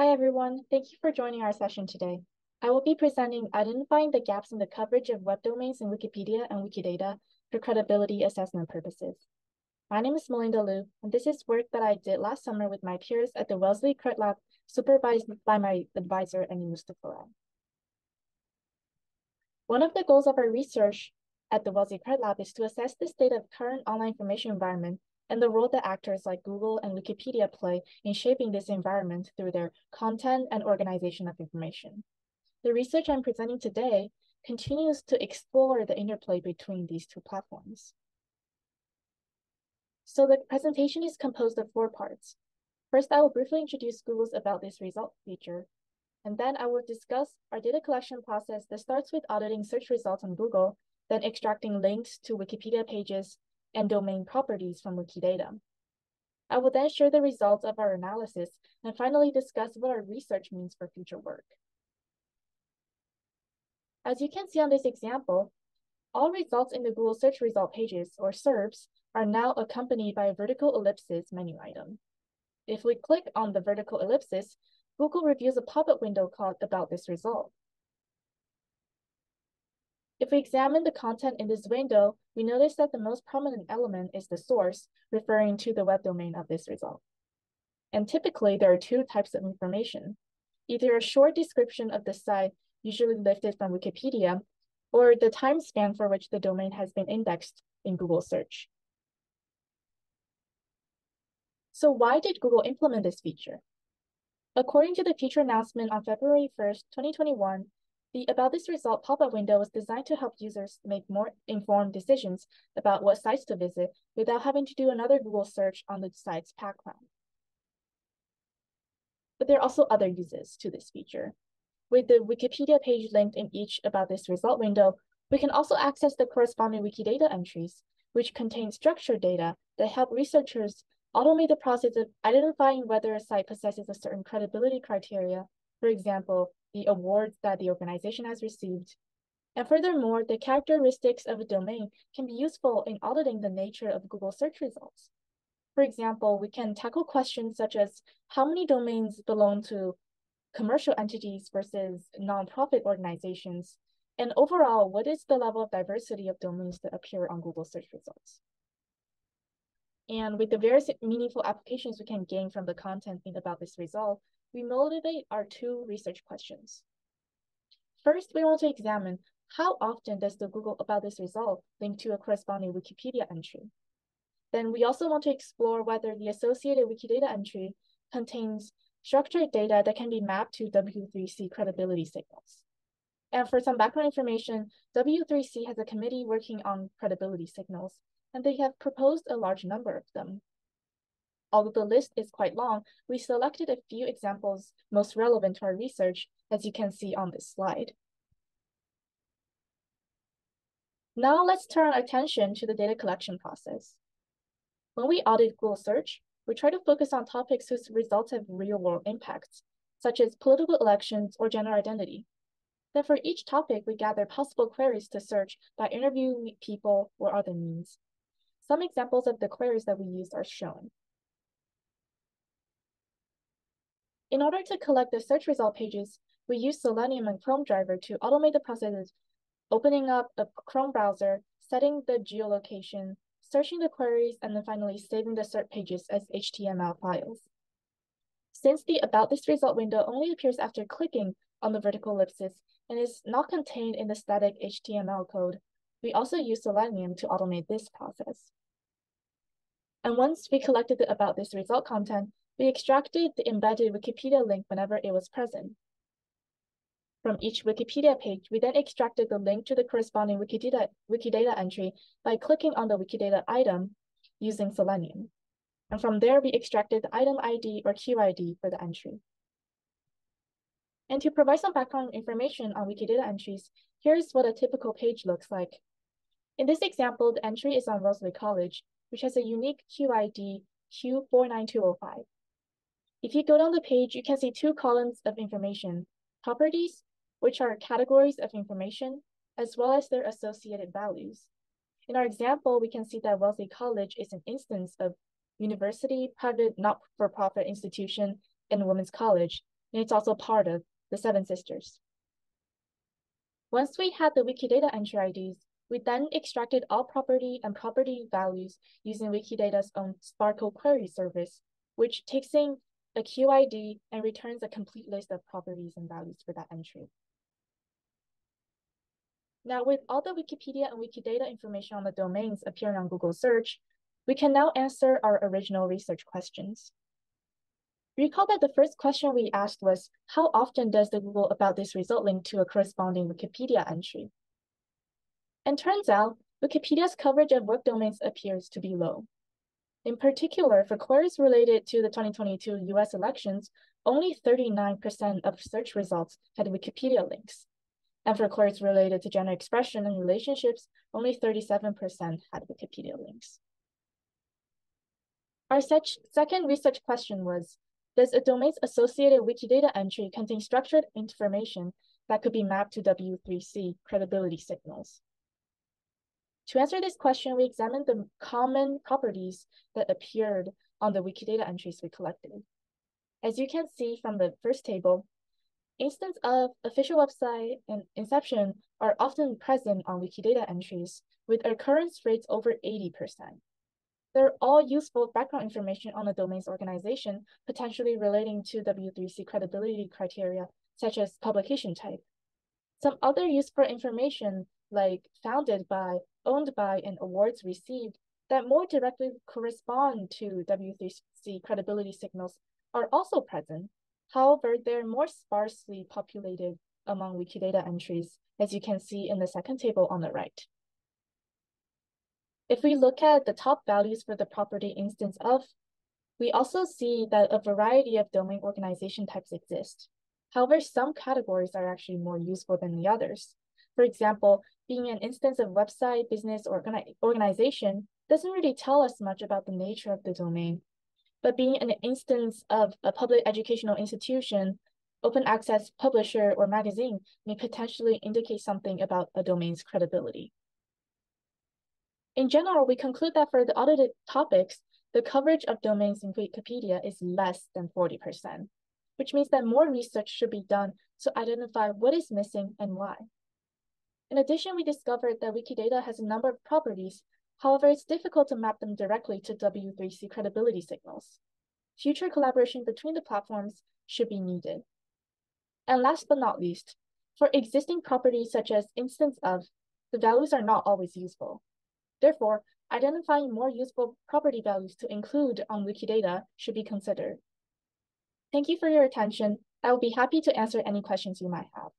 Hi, everyone. Thank you for joining our session today. I will be presenting identifying the gaps in the coverage of web domains in Wikipedia and Wikidata for credibility assessment purposes. My name is Melinda Liu, and this is work that I did last summer with my peers at the Wellesley Cred Lab, supervised by my advisor, Eni Mustafaraj. One of the goals of our research at the Wellesley Cred Lab is to assess the state of current online information environment and the role that actors like Google and Wikipedia play in shaping this environment through their content and organization of information. The research I'm presenting today continues to explore the interplay between these two platforms. So the presentation is composed of four parts. First, I will briefly introduce Google's About This Result feature, and then I will discuss our data collection process that starts with auditing search results on Google, then extracting links to Wikipedia pages and domain properties from Wikidata. I will then share the results of our analysis and finally discuss what our research means for future work. As you can see on this example, all results in the Google search result pages, or SERPs, are now accompanied by a vertical ellipsis menu item. If we click on the vertical ellipsis, Google reveals a pop-up window called About this result. If we examine the content in this window, we notice that the most prominent element is the source, referring to the web domain of this result. And typically, there are two types of information, either a short description of the site, usually lifted from Wikipedia, or the time span for which the domain has been indexed in Google search. So why did Google implement this feature? According to the feature announcement on February 1st, 2021, the About This Result pop-up window was designed to help users make more informed decisions about what sites to visit without having to do another Google search on the site's background. But there are also other uses to this feature. With the Wikipedia page linked in each About This Result window, we can also access the corresponding Wikidata entries, which contain structured data that help researchers automate the process of identifying whether a site possesses a certain credibility criteria, for example, the awards that the organization has received. And furthermore, the characteristics of a domain can be useful in auditing the nature of Google search results. For example, we can tackle questions such as how many domains belong to commercial entities versus nonprofit organizations, and overall, what is the level of diversity of domains that appear on Google search results? And with the various meaningful applications we can gain from the content in about this result, we motivate our two research questions. First, we want to examine how often does the Google About This result link to a corresponding Wikipedia entry? Then we also want to explore whether the associated Wikidata entry contains structured data that can be mapped to W3C credibility signals. And for some background information, W3C has a committee working on credibility signals, and they have proposed a large number of them. Although the list is quite long, we selected a few examples most relevant to our research, as you can see on this slide. Now let's turn our attention to the data collection process. When we audit Google search, we try to focus on topics whose results have real-world impacts, such as political elections or gender identity. Then for each topic, we gather possible queries to search by interviewing people or other means. Some examples of the queries that we used are shown. In order to collect the search result pages, we use Selenium and Chrome driver to automate the process of opening up a Chrome browser, setting the geolocation, searching the queries, and then finally saving the search pages as HTML files. Since the About This Result window only appears after clicking on the vertical ellipsis and is not contained in the static HTML code, we also use Selenium to automate this process. And once we collected the About This Result content, we extracted the embedded Wikipedia link whenever it was present. From each Wikipedia page, we then extracted the link to the corresponding Wikidata, Wikidata entry by clicking on the Wikidata item using Selenium. And from there, we extracted the item ID or QID for the entry. And to provide some background information on Wikidata entries, here's what a typical page looks like. In this example, the entry is on Wellesley College, which has a unique QID Q49205. If you go down the page, you can see two columns of information, properties, which are categories of information, as well as their associated values. In our example, we can see that Wellesley College is an instance of university, private, not-for-profit institution, and women's college, and it's also part of the Seven Sisters. Once we had the Wikidata entry IDs, we then extracted all property and property values using Wikidata's own SPARQL query service, which takes in a QID and returns a complete list of properties and values for that entry. Now, with all the Wikipedia and Wikidata information on the domains appearing on Google search, we can now answer our original research questions. Recall that the first question we asked was, how often does the Google About This result link to a corresponding Wikipedia entry? And turns out, Wikipedia's coverage of web domains appears to be low. In particular, for queries related to the 2022 US elections, only 39% of search results had Wikipedia links. And for queries related to gender expression and relationships, only 37% had Wikipedia links. Our second research question was, does a domain's associated Wikidata entry contain structured information that could be mapped to W3C credibility signals? To answer this question, we examined the common properties that appeared on the Wikidata entries we collected. As you can see from the first table, instance of official website and inception are often present on Wikidata entries with occurrence rates over 80%. They're all useful background information on a domain's organization, potentially relating to W3C credibility criteria, such as publication type. Some other useful information, like founded by owned by and awards received that more directly correspond to W3C credibility signals are also present. However, they're more sparsely populated among Wikidata entries, as you can see in the second table on the right. If we look at the top values for the property instance of, we also see that a variety of domain organization types exist. However, some categories are actually more useful than the others. For example, being an instance of website, business, or organi organization doesn't really tell us much about the nature of the domain. But being an instance of a public educational institution, open access publisher, or magazine may potentially indicate something about a domain's credibility. In general, we conclude that for the audited topics, the coverage of domains in Wikipedia is less than 40%, which means that more research should be done to identify what is missing and why. In addition, we discovered that Wikidata has a number of properties. However, it's difficult to map them directly to W3C credibility signals. Future collaboration between the platforms should be needed. And last but not least, for existing properties such as instance of, the values are not always useful. Therefore, identifying more useful property values to include on Wikidata should be considered. Thank you for your attention. I will be happy to answer any questions you might have.